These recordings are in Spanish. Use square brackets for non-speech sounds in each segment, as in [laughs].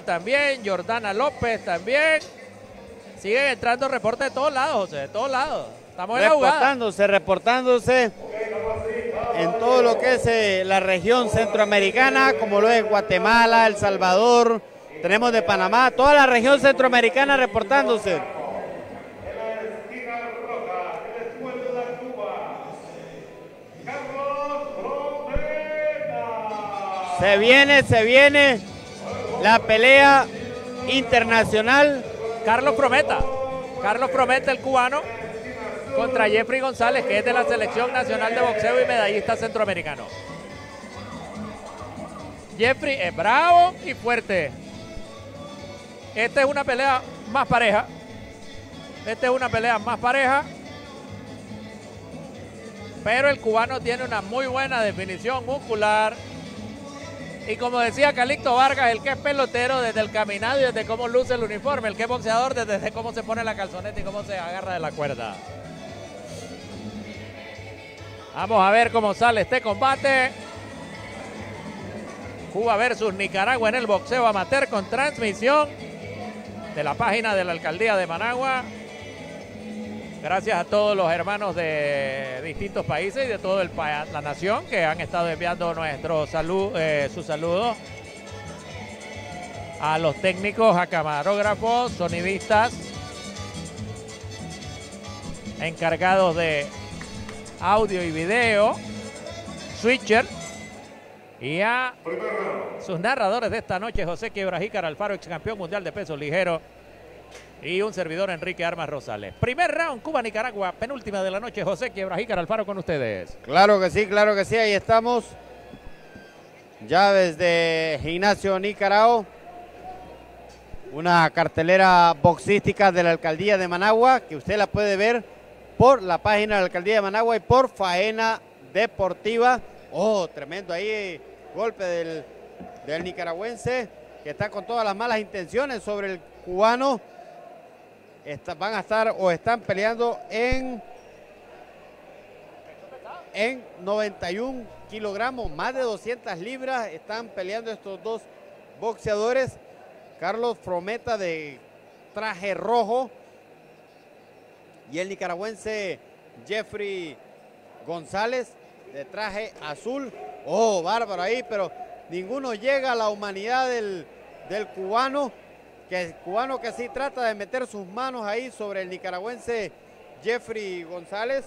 también, Jordana López también. Siguen entrando reportes de todos lados, José, de todos lados. Estamos en reportándose, reportándose en todo lo que es eh, la región centroamericana, como lo es Guatemala, El Salvador, tenemos de Panamá, toda la región centroamericana reportándose. Se viene, se viene la pelea internacional. Carlos Prometa. Carlos Prometa, el cubano, contra Jeffrey González, que es de la Selección Nacional de Boxeo y medallista centroamericano. Jeffrey es bravo y fuerte. Esta es una pelea más pareja. Esta es una pelea más pareja. Pero el cubano tiene una muy buena definición muscular. Y como decía Calixto Vargas, el que es pelotero desde el caminado y desde cómo luce el uniforme, el que es boxeador desde cómo se pone la calzoneta y cómo se agarra de la cuerda. Vamos a ver cómo sale este combate. Cuba versus Nicaragua en el boxeo amateur con transmisión de la página de la alcaldía de Managua. Gracias a todos los hermanos de distintos países y de toda la nación que han estado enviando nuestro salud, eh, sus saludos a los técnicos, a camarógrafos, sonidistas, encargados de audio y video, switcher, y a sus narradores de esta noche, José Quiebrajícar Alfaro, ex campeón mundial de peso ligero, y un servidor Enrique Armas Rosales. Primer round, Cuba-Nicaragua, penúltima de la noche, José Quiebrajícar Alfaro con ustedes. Claro que sí, claro que sí, ahí estamos. Ya desde Gimnasio Nicaragua, una cartelera boxística de la alcaldía de Managua, que usted la puede ver por la página de la alcaldía de Managua y por Faena Deportiva. Oh, tremendo ahí golpe del, del nicaragüense que está con todas las malas intenciones sobre el cubano. Van a estar o están peleando en, en 91 kilogramos, más de 200 libras. Están peleando estos dos boxeadores. Carlos Frometa de traje rojo y el nicaragüense Jeffrey González de traje azul. Oh, bárbaro ahí, pero ninguno llega a la humanidad del, del cubano, que cubano que sí trata de meter sus manos ahí sobre el nicaragüense Jeffrey González.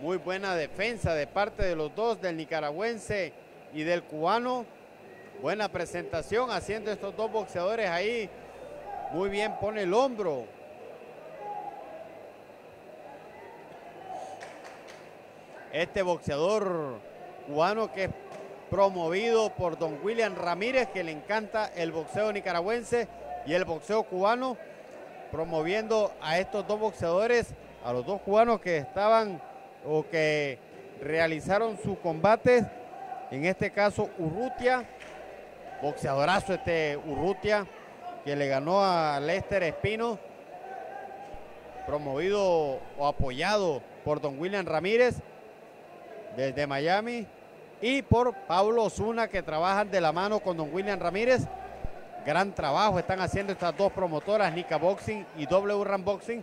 Muy buena defensa de parte de los dos, del nicaragüense y del cubano. Buena presentación haciendo estos dos boxeadores ahí. Muy bien pone el hombro este boxeador cubano que es promovido por don William Ramírez, que le encanta el boxeo nicaragüense y el boxeo cubano, promoviendo a estos dos boxeadores, a los dos cubanos que estaban o que realizaron su combate, en este caso Urrutia, boxeadorazo este Urrutia, que le ganó a Lester Espino, promovido o apoyado por don William Ramírez, desde Miami y por Pablo Osuna que trabajan de la mano con don William Ramírez. Gran trabajo están haciendo estas dos promotoras, Nica Boxing y W Ram Boxing,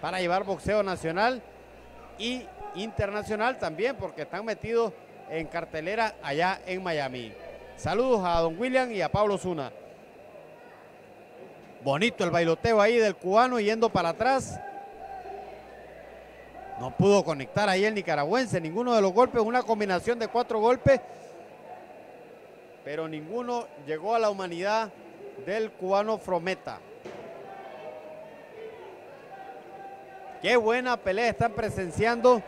para llevar boxeo nacional y internacional también, porque están metidos en cartelera allá en Miami. Saludos a don William y a Pablo Osuna. Bonito el bailoteo ahí del cubano yendo para atrás. No pudo conectar ahí el nicaragüense. Ninguno de los golpes, una combinación de cuatro golpes. Pero ninguno llegó a la humanidad del cubano Frometa. Qué buena pelea están presenciando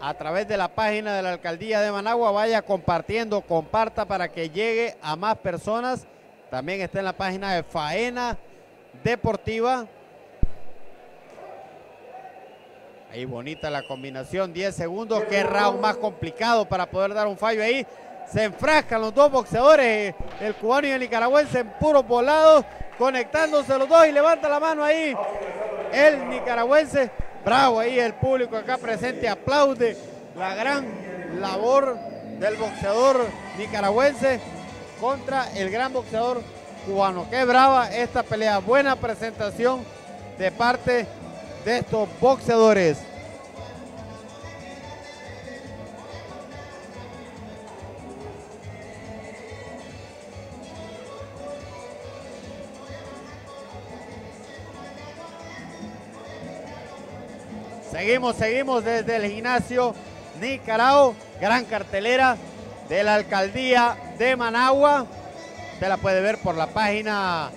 a través de la página de la alcaldía de Managua. Vaya compartiendo, comparta para que llegue a más personas. También está en la página de Faena Deportiva. Ahí bonita la combinación, 10 segundos, qué round más complicado para poder dar un fallo ahí. Se enfrascan los dos boxeadores, el cubano y el nicaragüense en puros volados, conectándose los dos y levanta la mano ahí el nicaragüense. Bravo ahí el público acá presente, aplaude la gran labor del boxeador nicaragüense contra el gran boxeador cubano. Qué brava esta pelea. Buena presentación de parte de estos boxeadores. Seguimos, seguimos desde el gimnasio Nicaragua, gran cartelera de la alcaldía de Managua. Usted la puede ver por la página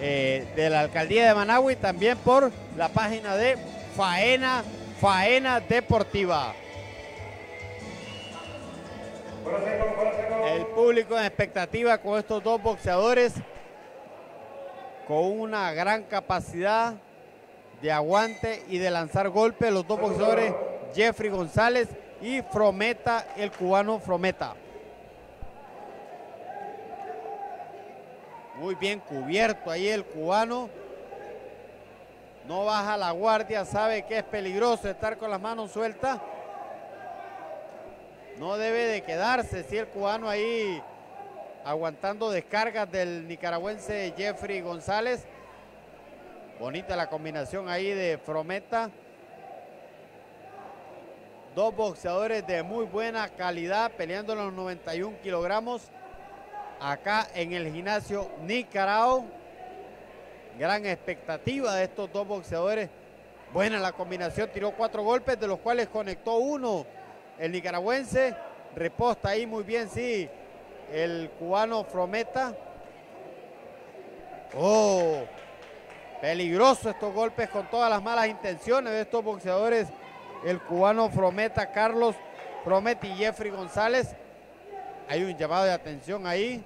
eh, de la alcaldía de Managua y también por la página de Faena, Faena Deportiva. El público en expectativa con estos dos boxeadores con una gran capacidad de aguante y de lanzar golpes. Los dos boxeadores, Jeffrey González y Frometa, el cubano Frometa. Muy bien cubierto ahí el cubano. No baja la guardia, sabe que es peligroso estar con las manos sueltas. No debe de quedarse, si el cubano ahí aguantando descargas del nicaragüense Jeffrey González. Bonita la combinación ahí de Frometa. Dos boxeadores de muy buena calidad peleando los 91 kilogramos acá en el gimnasio Nicaragua. Gran expectativa de estos dos boxeadores. Buena la combinación, tiró cuatro golpes, de los cuales conectó uno el nicaragüense. Reposta ahí muy bien, sí, el cubano Frometa. Oh, peligroso estos golpes con todas las malas intenciones de estos boxeadores. El cubano Frometa, Carlos Promete y Jeffrey González. Hay un llamado de atención ahí.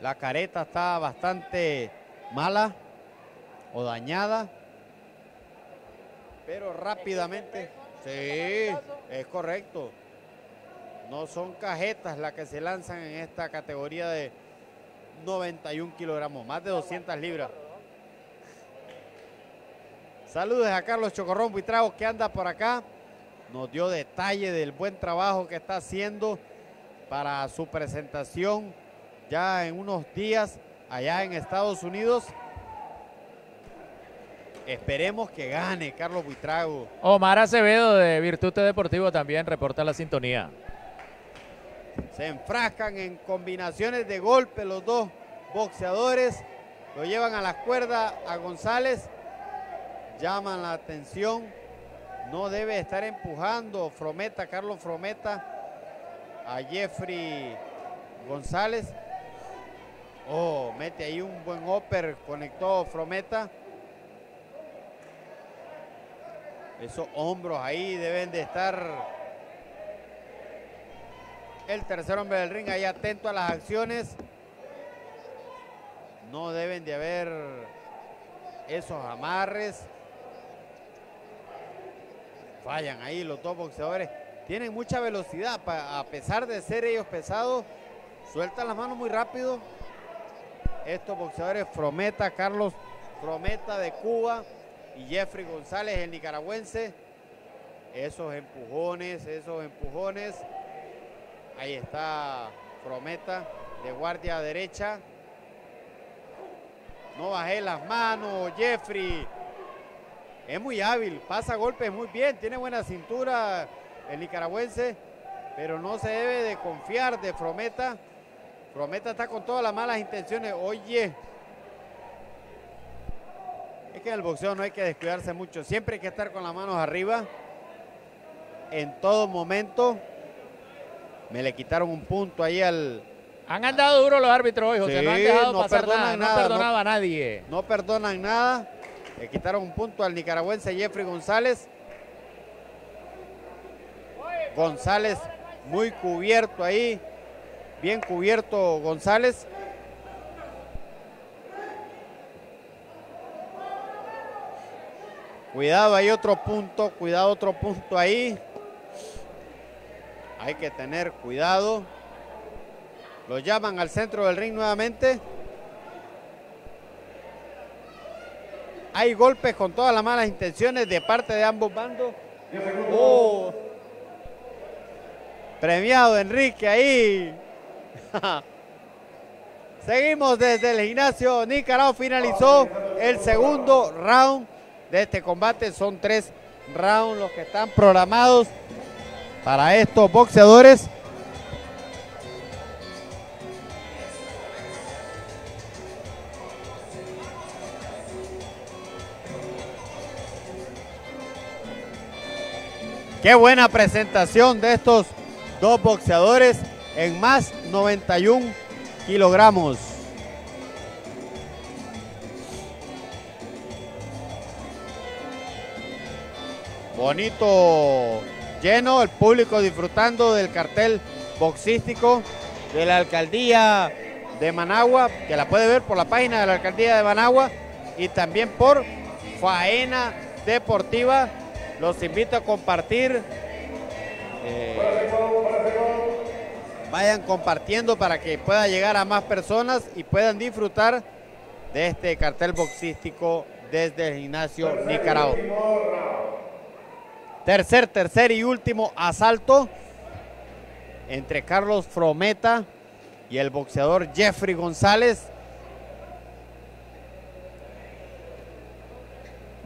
La careta está bastante mala o dañada. Pero rápidamente. Sí, es correcto. No son cajetas las que se lanzan en esta categoría de 91 kilogramos, más de 200 libras. Saludos a Carlos Chocorrón Buitrago que anda por acá nos dio detalle del buen trabajo que está haciendo para su presentación ya en unos días allá en Estados Unidos. Esperemos que gane Carlos Buitrago. Omar Acevedo de Virtute Deportivo también reporta la sintonía. Se enfrascan en combinaciones de golpe los dos boxeadores. Lo llevan a la cuerda a González. Llaman la atención no debe estar empujando Frometa, Carlos Frometa, a Jeffrey González. Oh, mete ahí un buen upper, conectó Frometa. Esos hombros ahí deben de estar el tercer hombre del ring ahí atento a las acciones. No deben de haber esos amarres. Fallan ahí los dos boxeadores. Tienen mucha velocidad, a pesar de ser ellos pesados, sueltan las manos muy rápido. Estos boxeadores, Frometa, Carlos Frometa de Cuba y Jeffrey González, el nicaragüense. Esos empujones, esos empujones. Ahí está Frometa de guardia derecha. No bajé las manos, Jeffrey es muy hábil, pasa golpes muy bien, tiene buena cintura el nicaragüense, pero no se debe de confiar de Frometa. Frometa está con todas las malas intenciones. Oye, es que en el boxeo no hay que descuidarse mucho, siempre hay que estar con las manos arriba, en todo momento. Me le quitaron un punto ahí al, han andado duro los árbitros hoy, José. no han dejado pasar nada, nada, no perdonaba a nadie. No perdonan nada. Le quitaron un punto al nicaragüense Jeffrey González. González muy cubierto ahí. Bien cubierto González. Cuidado, hay otro punto, cuidado, otro punto ahí. Hay que tener cuidado. Lo llaman al centro del ring nuevamente. Hay golpes con todas las malas intenciones de parte de ambos bandos. Oh. Premiado Enrique ahí. [laughs] Seguimos desde el gimnasio. Nicaragua finalizó el segundo round de este combate. Son tres rounds los que están programados para estos boxeadores. Qué buena presentación de estos dos boxeadores en más 91 kilogramos. Bonito lleno, el público disfrutando del cartel boxístico de la alcaldía de Managua, que la puede ver por la página de la alcaldía de Managua y también por Faena Deportiva los invito a compartir. Eh, vayan compartiendo para que pueda llegar a más personas y puedan disfrutar de este cartel boxístico desde el gimnasio Nicaragua. Tercer, tercer y último asalto entre Carlos Frometa y el boxeador Jeffrey González.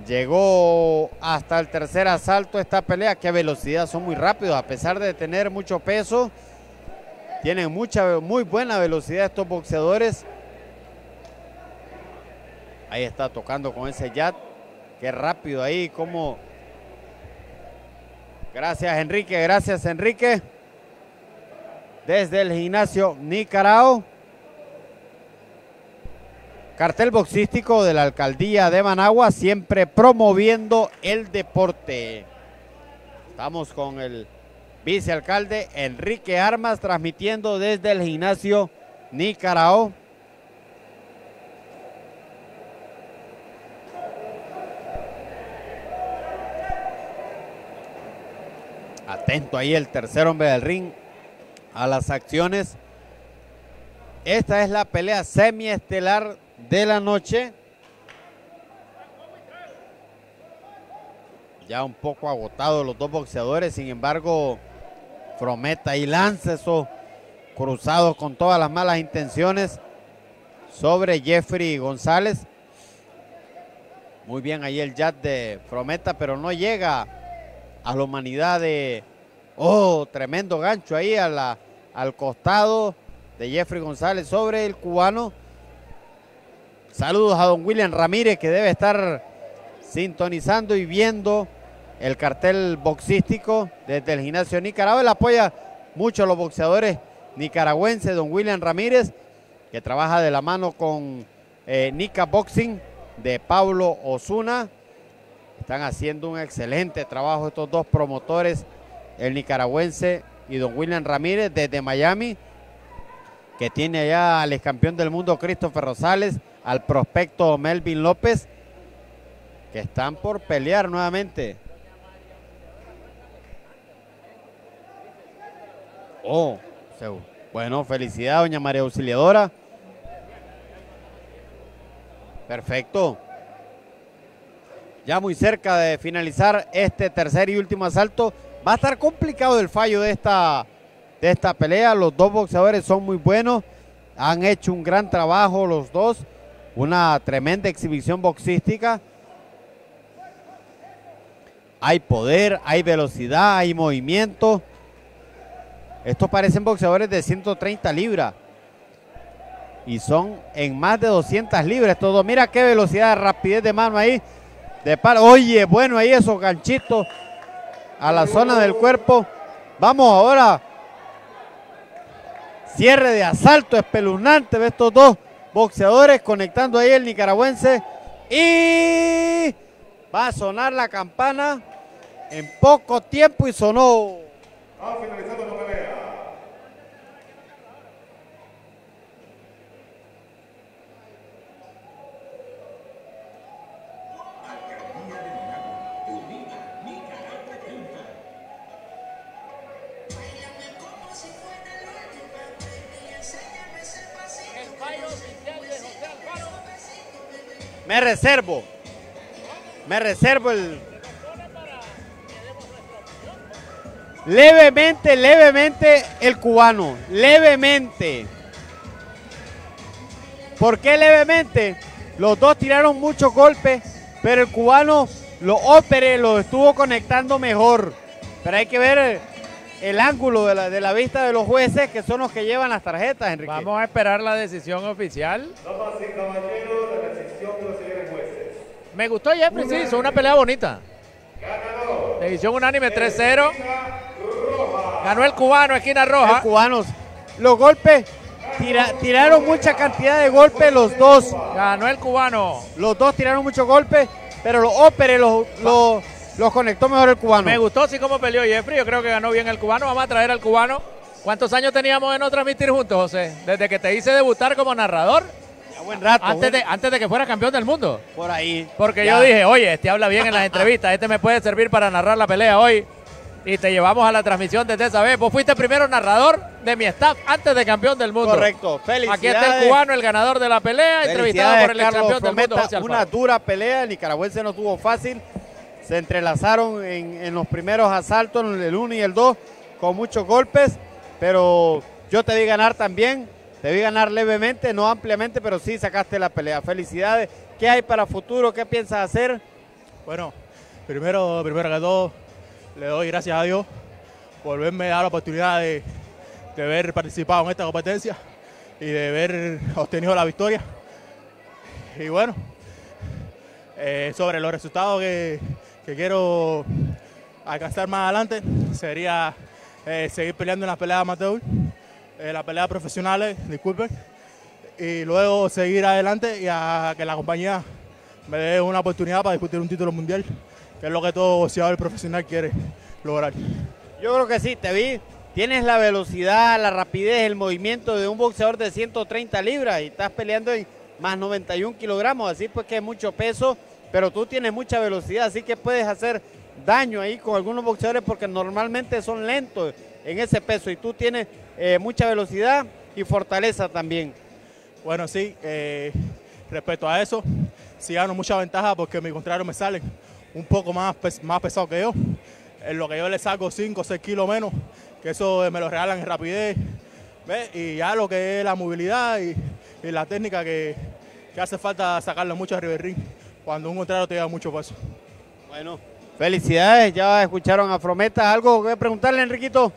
Llegó hasta el tercer asalto esta pelea. Qué velocidad, son muy rápidos. A pesar de tener mucho peso, tienen mucha, muy buena velocidad estos boxeadores. Ahí está tocando con ese jab. Qué rápido ahí, como. Gracias Enrique, gracias Enrique. Desde el gimnasio Nicaragua. Cartel boxístico de la alcaldía de Managua, siempre promoviendo el deporte. Estamos con el vicealcalde Enrique Armas transmitiendo desde el gimnasio Nicaragua. Atento ahí el tercer hombre del ring a las acciones. Esta es la pelea semiestelar de la noche. Ya un poco agotados los dos boxeadores, sin embargo, prometa y lanza esos cruzados con todas las malas intenciones sobre Jeffrey González. Muy bien ahí el jab de Prometa, pero no llega a la humanidad de... Oh, tremendo gancho ahí al costado de Jeffrey González sobre el cubano. Saludos a don William Ramírez que debe estar sintonizando y viendo el cartel boxístico desde el gimnasio Nicaragua. Él apoya mucho a los boxeadores nicaragüenses, don William Ramírez, que trabaja de la mano con eh, Nica Boxing de Pablo Osuna. Están haciendo un excelente trabajo estos dos promotores, el nicaragüense y don William Ramírez desde Miami, que tiene allá al ex campeón del mundo Christopher Rosales al prospecto Melvin López, que están por pelear nuevamente. Oh, bueno, felicidad, doña María Auxiliadora. Perfecto. Ya muy cerca de finalizar este tercer y último asalto. Va a estar complicado el fallo de esta, de esta pelea. Los dos boxeadores son muy buenos. Han hecho un gran trabajo los dos. Una tremenda exhibición boxística. Hay poder, hay velocidad, hay movimiento. Estos parecen boxeadores de 130 libras. Y son en más de 200 libras todo. Mira qué velocidad, rapidez de mano ahí. De Oye, bueno, ahí esos ganchitos a la zona del cuerpo. Vamos ahora. Cierre de asalto espeluznante de estos dos boxeadores conectando ahí el nicaragüense y va a sonar la campana en poco tiempo y sonó. Me reservo Me reservo el... Levemente, levemente el cubano. Levemente. ¿Por qué levemente? Los dos tiraron muchos golpes, pero el cubano los ópere lo estuvo conectando mejor. Pero hay que ver el ángulo de la, de la vista de los jueces, que son los que llevan las tarjetas, Enrique. Vamos a esperar la decisión oficial. Caballeros, la decisión de los señores jueces. Me gustó Jeffrey, sí, hizo una pelea bonita. Decisión unánime 3-0. Ganó el cubano, esquina Los roja. cubanos. Los golpes, tira- tiraron mucha cantidad de golpes los dos. Ganó el cubano. Los dos tiraron muchos golpes, pero los óperes los, los, los conectó mejor el cubano. Me gustó sí cómo peleó Jeffrey. Yo creo que ganó bien el cubano. Vamos a traer al cubano. ¿Cuántos años teníamos de no transmitir juntos, José? Desde que te hice debutar como narrador, buen rato. antes de, antes de que fuera campeón del mundo. por ahí. Porque Ya. yo dije, oye, este habla bien en las entrevistas, este me puede servir para narrar la pelea hoy. Y te llevamos a la transmisión desde esa vez. Vos fuiste primero narrador de mi staff antes de campeón del mundo. Correcto. Felicidades. Aquí está el cubano, el ganador de la pelea, entrevistado por el Carlos campeón del mundo. José Una dura pelea. El nicaragüense no tuvo fácil. Se entrelazaron en, en los primeros asaltos, el 1 y el 2, con muchos golpes. Pero yo te vi ganar también. Vi ganar levemente, no ampliamente, pero sí sacaste la pelea. Felicidades. ¿Qué hay para futuro? ¿Qué piensas hacer? Bueno, primero, primero que todo, le doy gracias a Dios por verme dar la oportunidad de, haber participado en esta competencia y de haber obtenido la victoria. Y bueno, eh, sobre los resultados que, que quiero alcanzar más adelante, sería eh, seguir peleando en las peleas amateur, en las peleas profesionales, disculpen, y luego seguir adelante y a que la compañía me dé una oportunidad para discutir un título mundial, que es lo que todo boxeador profesional quiere lograr. Yo creo que sí, te vi. Tienes la velocidad, la rapidez, el movimiento de un boxeador de 130 libras y estás peleando en más 91 kilogramos, así pues que es mucho peso, pero tú tienes mucha velocidad, así que puedes hacer daño ahí con algunos boxeadores porque normalmente son lentos en ese peso y tú tienes eh, mucha velocidad y fortaleza también. Bueno, sí, eh, respecto a eso, sí gano mucha ventaja porque mi contrario me salen un poco más, pes- más pesado que yo. En lo que yo le saco 5 o 6 kilos menos, que eso me lo regalan en rapidez. ¿ves? Y ya lo que es la movilidad y, y la técnica que, que hace falta sacarle mucho del ring cuando un contrario te lleva mucho peso. Bueno, felicidades, ya escucharon a Frometa. ¿Algo que preguntarle, Enriquito?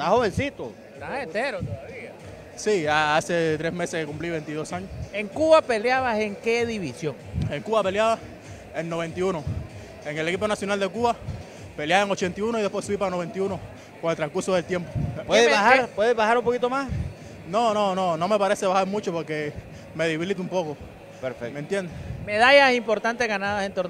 Está jovencito. Estás entero todavía. Sí, hace tres meses que cumplí 22 años. En Cuba peleabas en qué división? En Cuba peleaba en 91. En el equipo nacional de Cuba peleaba en 81 y después subí para 91 con el transcurso del tiempo. ¿Puedes bajar? ¿Puedes bajar un poquito más? No, no, no, no me parece bajar mucho porque me debilito un poco. Perfecto. ¿Me entiendes? Medallas importantes ganadas en torneos.